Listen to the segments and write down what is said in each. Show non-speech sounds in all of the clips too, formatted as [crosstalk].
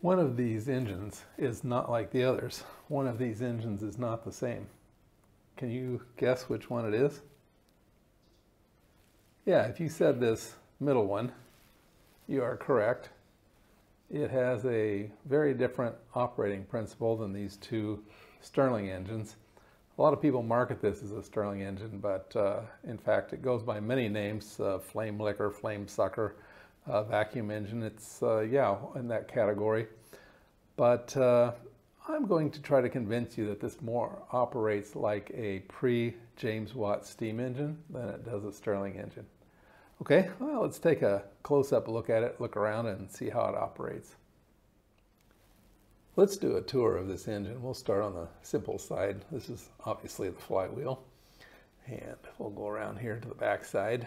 One of these engines is not like the others. One of these engines is not the same. Can you guess which one it is? Yeah, if you said this middle one, you are correct. It has a very different operating principle than these two Stirling engines. A lot of people market this as a Stirling engine, but uh, in fact it goes by many names, uh, flame licker, flame sucker, uh, vacuum engine. It's, uh, yeah, in that category. But uh, I'm going to try to convince you that this more operates like a pre-James Watt steam engine than it does a Stirling engine. Okay, well, let's take a close-up look at it, look around and see how it operates. Let's do a tour of this engine. We'll start on the simple side. This is obviously the flywheel. And we'll go around here to the back side.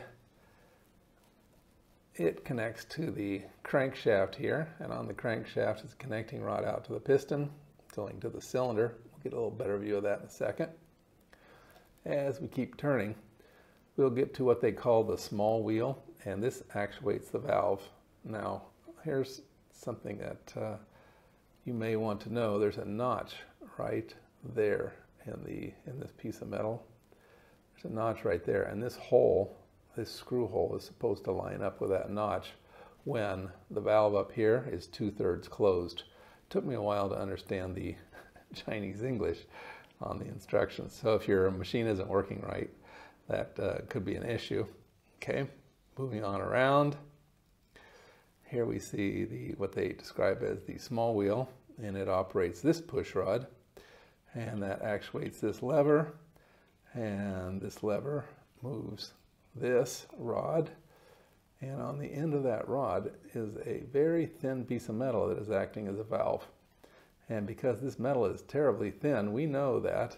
It connects to the crankshaft here, and on the crankshaft is connecting rod out to the piston, going to the cylinder. We'll get a little better view of that in a second. As we keep turning, we'll get to what they call the small wheel, and this actuates the valve. Now, here's something that uh, you may want to know. There's a notch right there in, the, in this piece of metal. There's a notch right there, and this hole, this screw hole is supposed to line up with that notch when the valve up here is two-thirds closed. Took me a while to understand the [laughs] Chinese English on the instructions. So if your machine isn't working right, that uh, could be an issue. Okay, moving on around. Here we see the what they describe as the small wheel, and it operates this push rod, and that actuates this lever, and this lever moves this rod, and on the end of that rod is a very thin piece of metal that is acting as a valve. And because this metal is terribly thin, we know that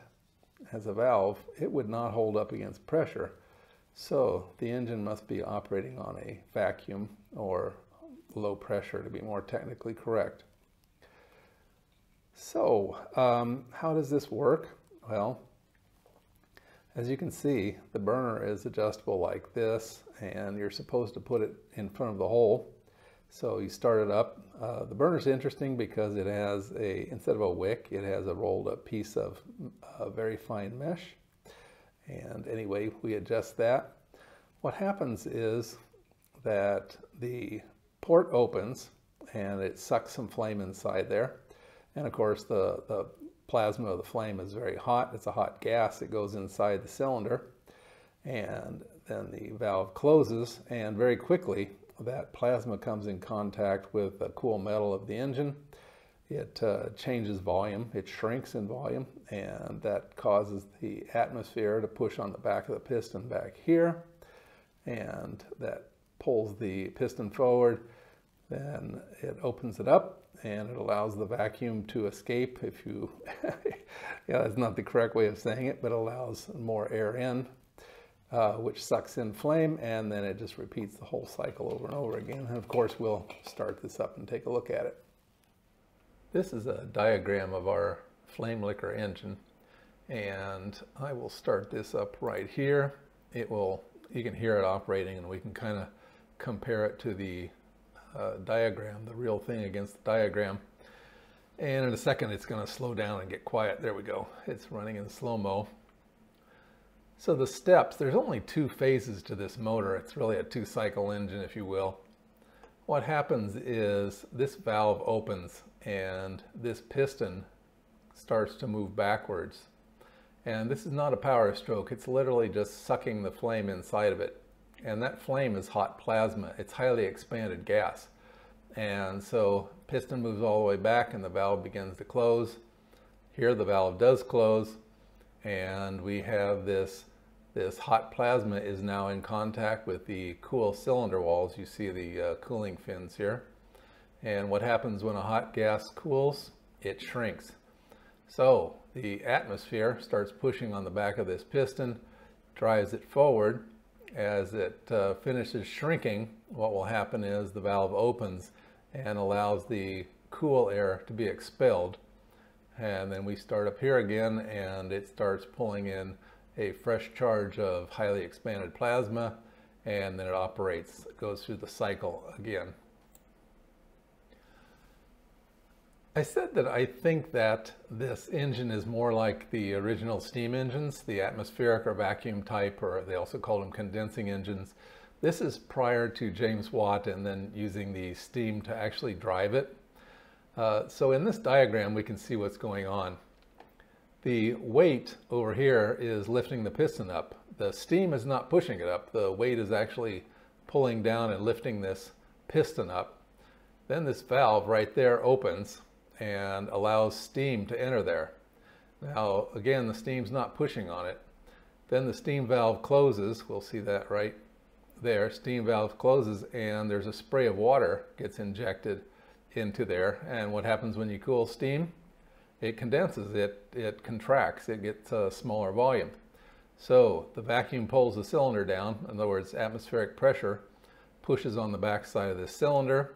as a valve, it would not hold up against pressure. So the engine must be operating on a vacuum or low pressure to be more technically correct. So um, how does this work? Well, as you can see, the burner is adjustable like this, and you're supposed to put it in front of the hole. So you start it up. Uh, the burner is interesting because it has a, instead of a wick, it has a rolled up piece of uh, very fine mesh. And anyway, we adjust that. What happens is that the port opens and it sucks some flame inside there. And of course, the, the plasma of the flame is very hot. It's a hot gas that goes inside the cylinder. And then the valve closes and very quickly that plasma comes in contact with the cool metal of the engine, it uh, changes volume, it shrinks in volume, and that causes the atmosphere to push on the back of the piston back here, and that pulls the piston forward. Then it opens it up and it allows the vacuum to escape if you, [laughs] yeah, that's not the correct way of saying it, but allows more air in uh, which sucks in flame, and then it just repeats the whole cycle over and over again. And of course, we'll start this up and take a look at it. This is a diagram of our flame licker engine, and I will start this up right here. It will, you can hear it operating, and we can kind of compare it to the uh, diagram, the real thing against the diagram. And in a second, it's going to slow down and get quiet. There we go. It's running in slow-mo. So the steps, there's only two phases to this motor. It's really a two cycle engine, if you will. What happens is this valve opens and this piston starts to move backwards. And this is not a power stroke. It's literally just sucking the flame inside of it. And that flame is hot plasma. It's highly expanded gas. And so piston moves all the way back and the valve begins to close. Here the valve does close and we have this this hot plasma is now in contact with the cool cylinder walls. You see the uh, cooling fins here. And what happens when a hot gas cools? It shrinks. So the atmosphere starts pushing on the back of this piston, drives it forward. As it uh, finishes shrinking, what will happen is the valve opens and allows the cool air to be expelled. And then we start up here again and it starts pulling in a fresh charge of highly expanded plasma, and then it operates, goes through the cycle again. I said that I think that this engine is more like the original steam engines, the atmospheric or vacuum type, or they also call them condensing engines. This is prior to James Watt and then using the steam to actually drive it. Uh, so in this diagram, we can see what's going on. The weight over here is lifting the piston up. The steam is not pushing it up. The weight is actually pulling down and lifting this piston up. Then this valve right there opens and allows steam to enter there. Now, again, the steam's not pushing on it. Then the steam valve closes. We'll see that right there. Steam valve closes and there's a spray of water gets injected into there. And what happens when you cool steam? It condenses, it, it contracts, it gets a smaller volume. So the vacuum pulls the cylinder down. In other words, atmospheric pressure pushes on the back side of this cylinder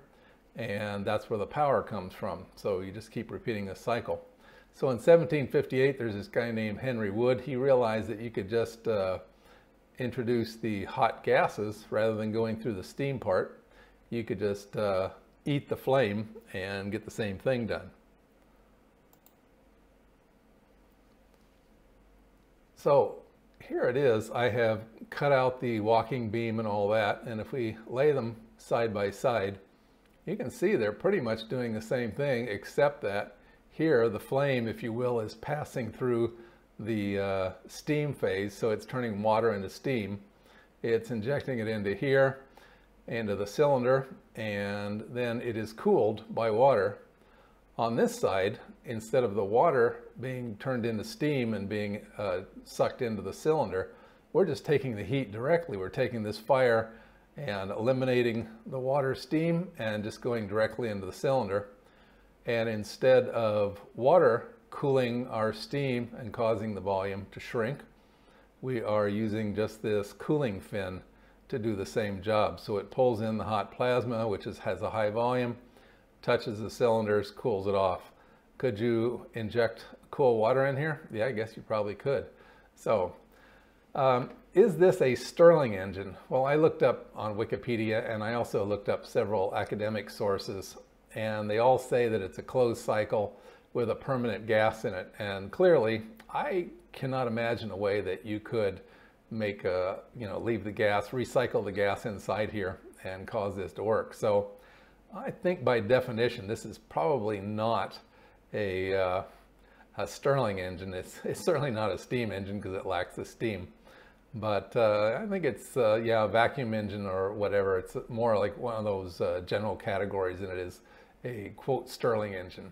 and that's where the power comes from. So you just keep repeating this cycle. So in 1758, there's this guy named Henry Wood. He realized that you could just uh, introduce the hot gases rather than going through the steam part. You could just uh, eat the flame and get the same thing done. So here it is. I have cut out the walking beam and all that. And if we lay them side by side, you can see they're pretty much doing the same thing, except that here the flame, if you will, is passing through the uh, steam phase, so it's turning water into steam. It's injecting it into here, into the cylinder, and then it is cooled by water. On this side, instead of the water being turned into steam and being uh, sucked into the cylinder, we're just taking the heat directly. We're taking this fire and eliminating the water steam and just going directly into the cylinder. And instead of water cooling our steam and causing the volume to shrink, we are using just this cooling fin to do the same job. So it pulls in the hot plasma, which is, has a high volume, touches the cylinders, cools it off. Could you inject cool water in here? Yeah, I guess you probably could. So um, is this a Stirling engine? Well, I looked up on Wikipedia and I also looked up several academic sources and they all say that it's a closed cycle with a permanent gas in it. And clearly, I cannot imagine a way that you could make a, you know, leave the gas, recycle the gas inside here and cause this to work. So I think by definition, this is probably not a, uh, a Stirling engine. It's, it's certainly not a steam engine because it lacks the steam. But uh, I think it's, uh, yeah, vacuum engine or whatever. It's more like one of those uh, general categories than it is a, quote, Stirling engine.